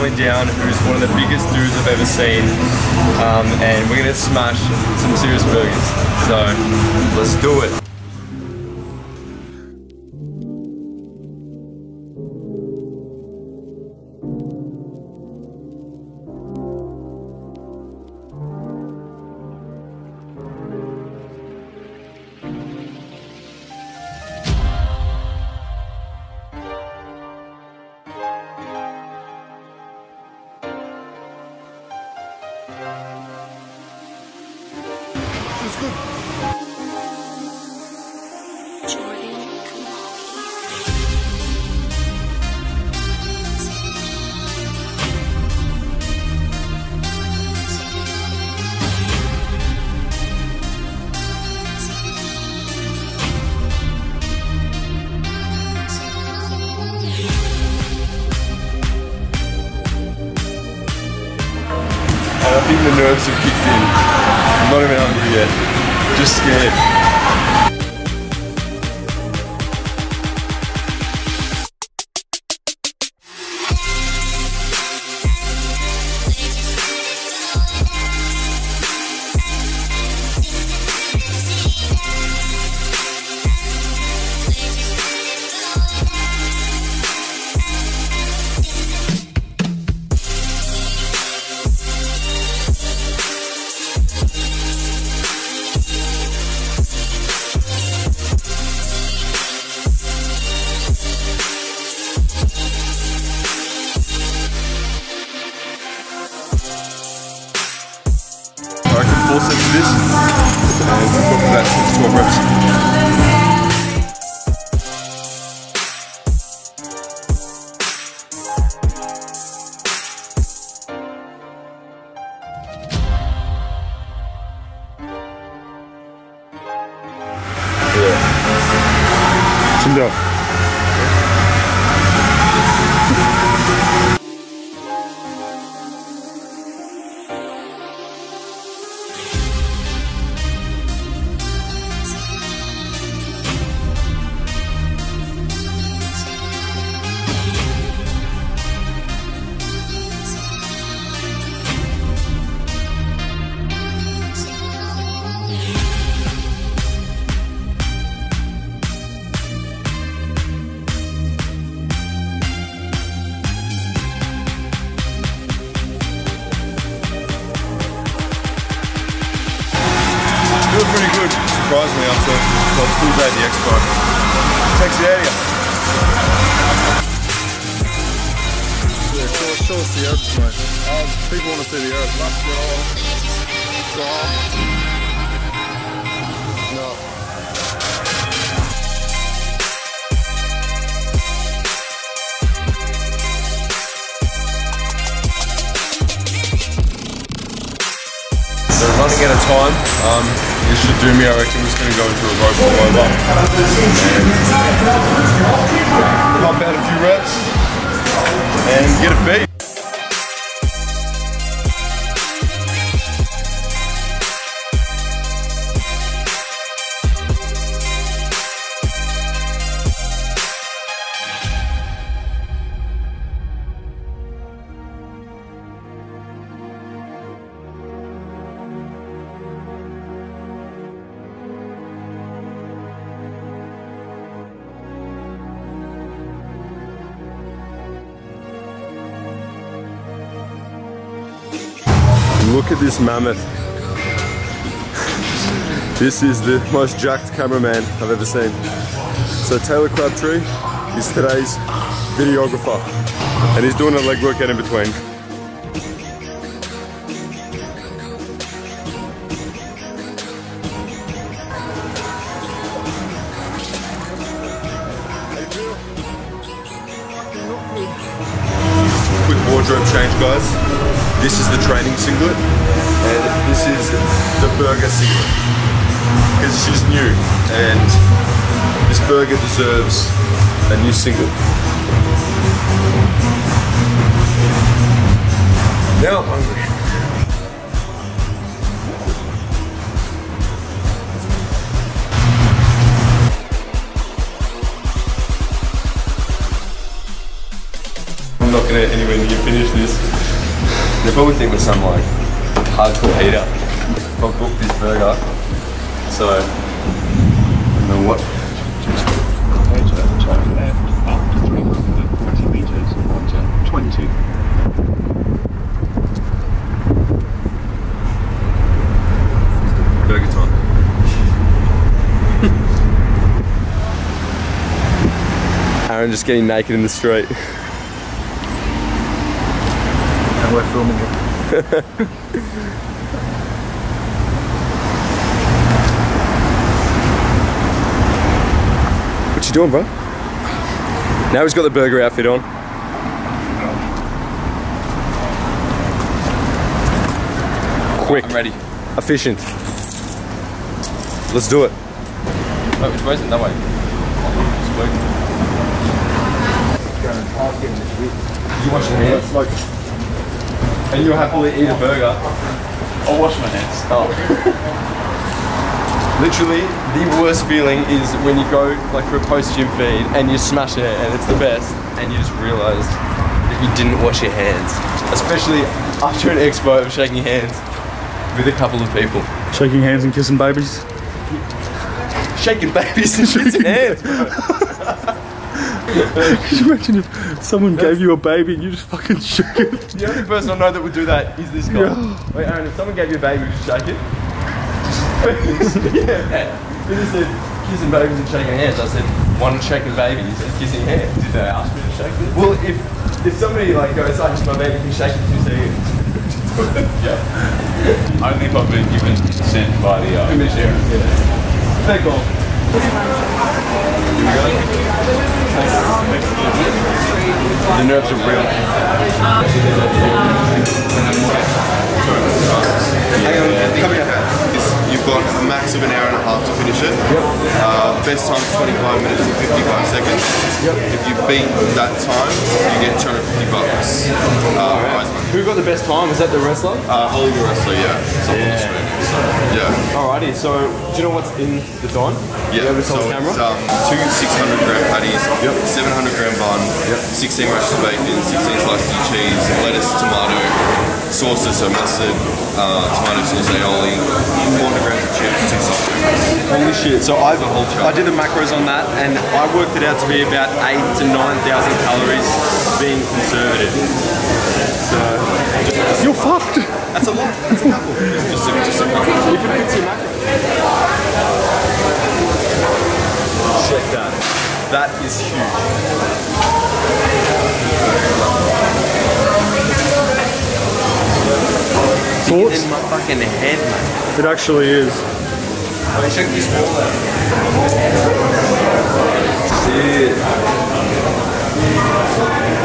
Coming down, who's one of the biggest dudes I've ever seen, um, and we're gonna smash some serious burgers. So let's do it. Just scared. The full day at the expo. Takes you out of you. Yeah, show, show us the earth, mate. Um, people want to see the earth. Let's go. Stop. No. They're running out of time. Um, should do me. I reckon we're just going to go into a rope all over. And pump out a few reps and get a feed. This mammoth. This is the most jacked cameraman I've ever seen. So Taylor Crabtree is today's videographer and he's doing a leg workout in between. Quick wardrobe change guys. This is the training singlet and this is the burger singlet. Because she's new and this burger deserves a new singlet. Now I'm hungry. I'm not not gonna anywhere near finish this. They probably think we're some like hardcore eater. I booked this burger, so I don't know what. Turn left up 320 metres onto 20. Burger time. Aaron just getting naked in the street. And we're filming it. What you doing, bro? Now he's got the burger outfit on. Quick. I'm ready. Efficient. Let's do it. Oh, which way is it? That way. You wash your hands? Like, And you'll happily eat a burger. I'll wash my hands. Oh. Literally, the worst feeling is when you go like for a post gym feed and you smash it and it's the best, and you just realise that you didn't wash your hands. Especially after an expo of shaking hands with a couple of people. shaking hands and kissing babies. Shaking babies and shit's hands. Could you imagine if someone gave you a baby and you just fucking shook it? The only person I know that would do that is this guy. Wait, Aaron, if someone gave you a baby, would you shake it? yeah. He just said kissing babies and shaking hands. I said one shaking baby, he said kissing hands. Did they ask me to shake it? Well, if if somebody like goes, I just my baby, can you shake it two seconds. Yeah. Only if I've been given consent by the uh, Permission. Yeah. Take off. The nerves are real. Hang on, come here. You've got a max of an hour and a half to finish it. Uh, best time is 25 minutes and 55 seconds. Yep. If you beat that time, you get 250 bucks. Uh, money. Who got the best time? Was that the wrestler? uh, the wrestler, yeah. Screen. So, yeah. Alrighty, so do you know what's in the Don? Yeah, so the camera? it's um, two 600 gram patties, yep. 700 gram bun, yep. 16 rashes of bacon, 16 slices of cheese, lettuce, tomato, sauces, so mustard, uh, tomato sauce, aioli, 400 grams of chips, two sauces. Holy shit! So I I did the macros on that, and I worked it out to be about eight to nine thousand calories, being conservative. So You're fucked! That's a lot. That's a couple. Fucking head, man. It actually is. I check this wall out. Shit.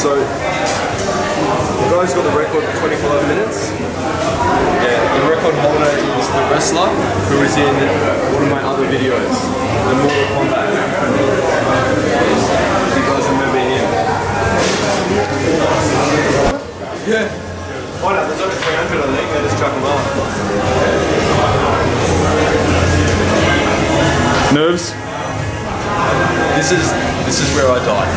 So, the guy's got the record for 25 minutes. Yeah, the record holder is the wrestler who is in one of my other videos, the Mortal Kombat. You guys remember him? Yeah. Oh no, there's only 300 I think, they just chuck them off. Nerves? This is this is where I die.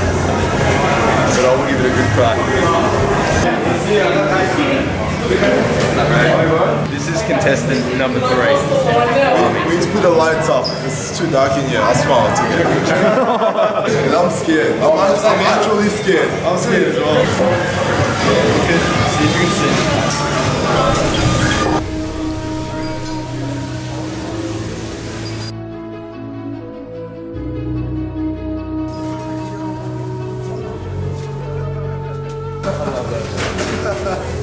But I will give it a good crack. This is contestant number three. We need to put the lights up. It's too dark in here. I smile to get a picture. and I'm scared. I'm, I'm actually scared. I'm scared as well. See if you can see.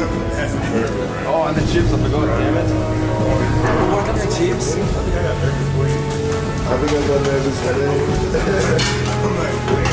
Oh, and the chips, I forgot, damn it. What are the chips? I think I got nervous headache.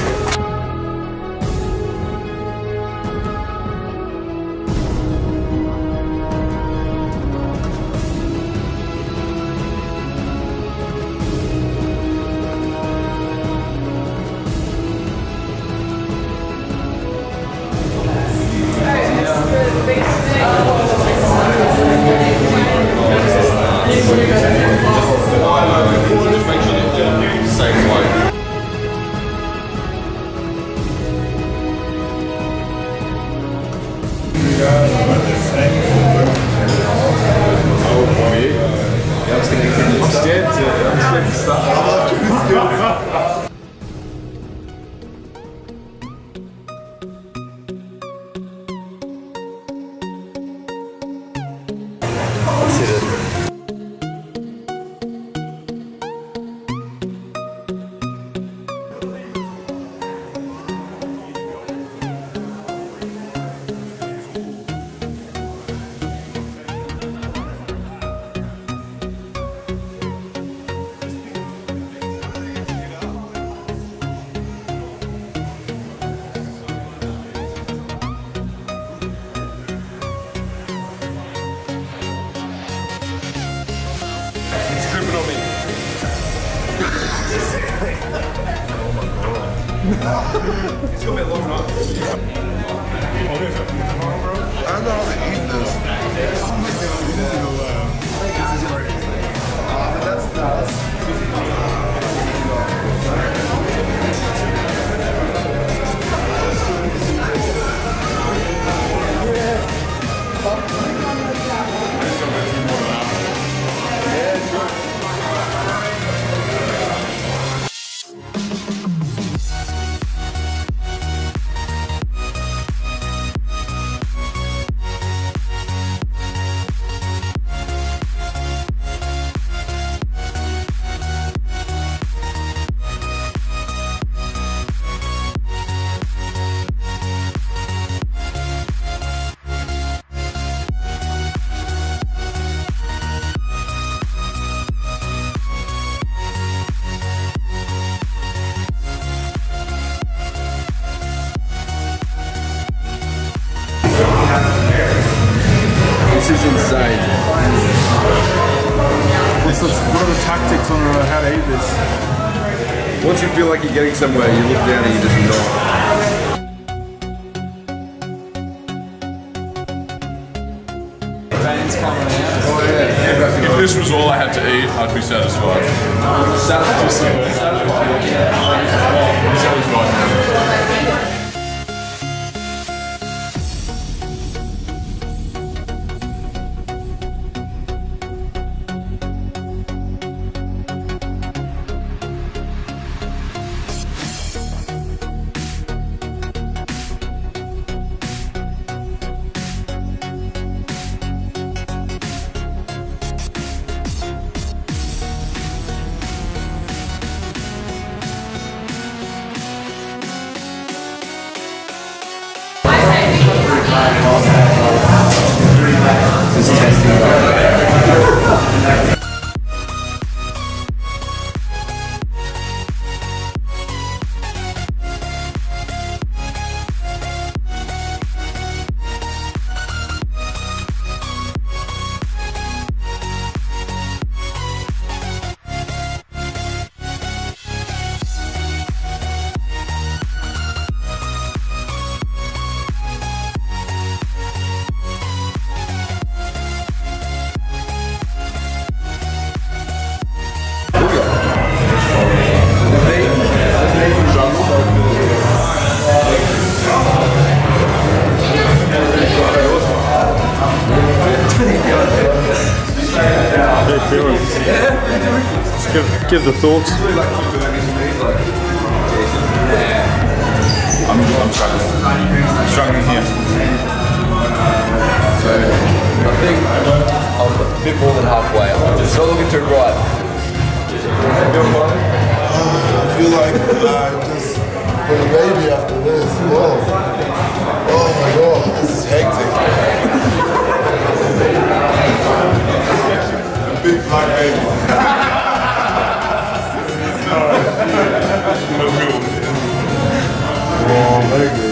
Is insane. What's the, what are the tactics on uh, how to eat this? Once you feel like you're getting somewhere, you look down and you just nod. Veins coming out. If this was all I had to eat, I'd be satisfied. Satisfied. Satisfied. The thoughts. I'm, I'm struggling. I'm struggling here. I think I'm a bit more than halfway. I'm just not looking too bright. I feel like I just put a baby after this. Whoa. Oh my god, this is hectic. A big black baby. Good.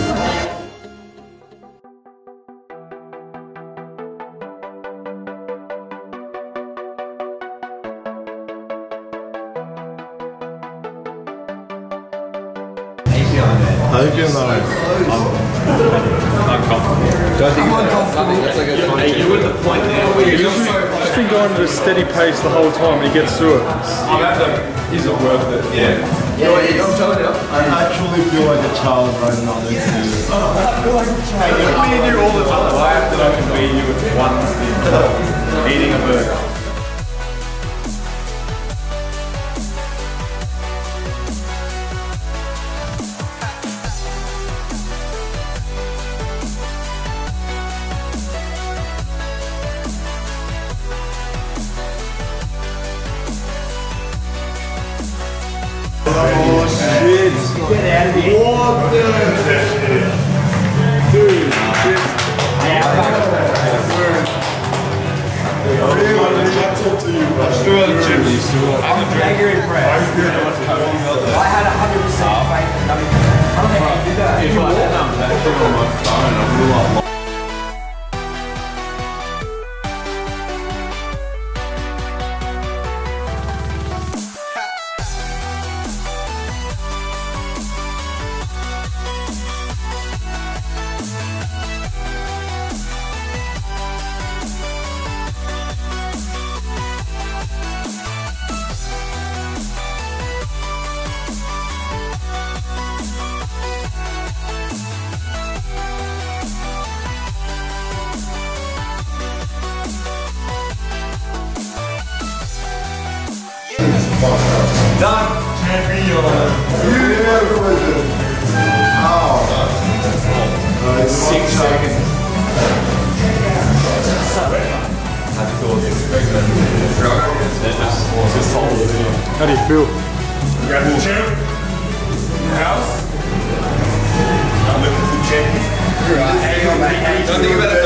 Just been going at a steady pace the whole time and he gets through it. Is it worth it? Yeah. I'm telling you. I actually feel like a child right now next to you. Me and you all the time. I have to know can be you with one thing. Eating a burger. And one, two, I'm a drinker in I had 100% faith in. I don't think I did that. I had on my phone, I blew up. How do you feel? Grab the champ. House. I'm looking to check. Don't think about it. Don't think about it.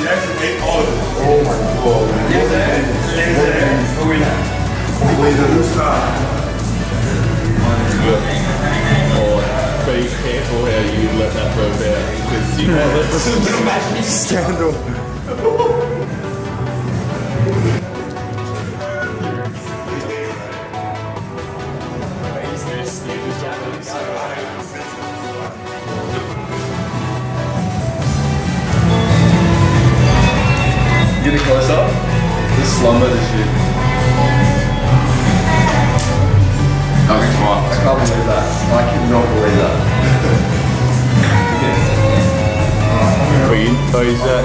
You actually all of it. Oh my god. Be careful how you let that burp out because you know that's Scandal. Get it closer. Just slumber this shit. Okay, fine. I can't believe that. I cannot believe that. Queen. Oh, is that?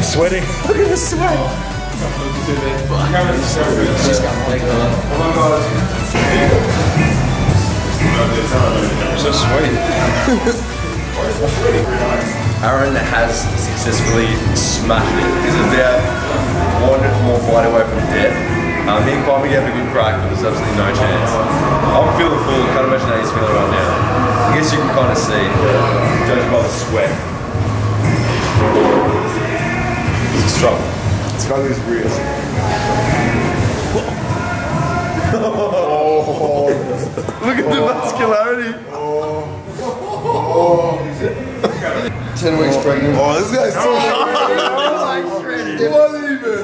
Sweating. Look at the sweat. So sweet. Aaron has successfully smashed it. He's about one more fight away from death. Um, me and Kwame gave a good crack, but there's absolutely no chance. I'm feeling full. Can't imagine how he's feeling right now. I guess you can kind of see, judging by the sweat. It's a struggle. It's got these reels. Look at the muscularity. Ten weeks pregnant. Oh, this guy's so shredded. What even?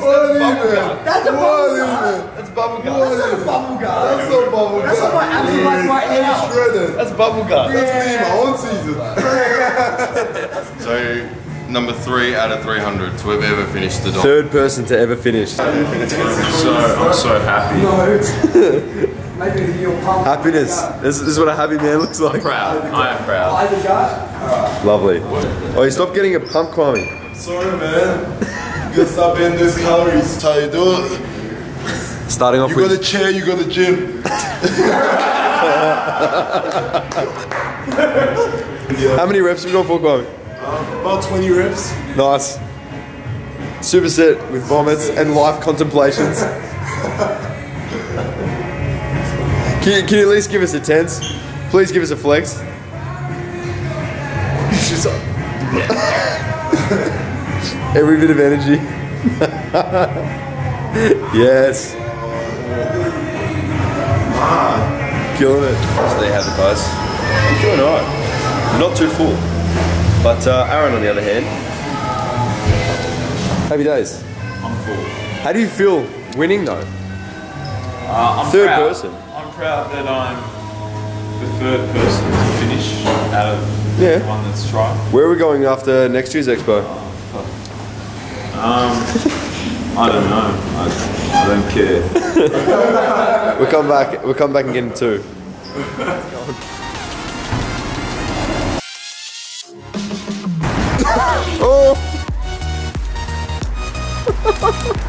What even? That's a What bubble gum. That's bubble What gum. even? Bubble gum. That's no bubble That's gum. my auntie likes right now. Shredded. That's bubble gum. That's me my own season. So, number three out of 300 to have ever finished the dog. Third person to ever finish. So I'm so happy. Maybe you'll pump. Happiness. This, this is what a happy man looks like. Proud. I am proud. Either go. Lovely. Oh, you stop getting a pump, Kwame. Sorry, man. You gotta stop eating those calories. That's how you do it. Starting off with. You got the chair, you got the gym. how many reps have we got for Kwame? Uh, about 20 reps. Nice. Superset with vomits and life contemplations. Can you, can you at least give us a tense? Please give us a flex. Uh, Every bit of energy. yes. Killing it. So there you have it, guys. I'm feeling alright. Not too full. But uh, Aaron, on the other hand, happy days. I'm full. How do you feel winning though? Uh, I'm Third proud. person. I'm proud that I'm the third person to finish out of Yeah. the one that's tried. Where are we going after next year's expo? Um, I don't know. I, I don't care. We'll come back. We'll come back and get him too. oh!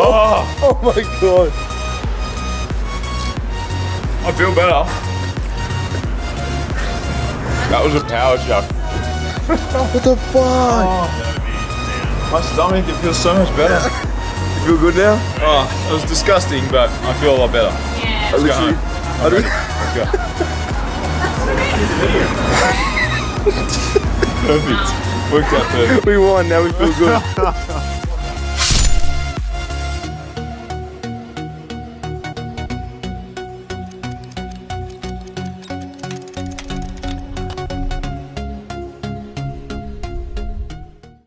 Oh, Oh my god! I feel better. That was a power chuck. What the fuck? Oh, My stomach, it feels so much better. You feel good now? Oh, it was disgusting, but I feel a lot better. Let's go home. I don't- Let's go. Perfect. Worked out perfect. we won. Now we feel good.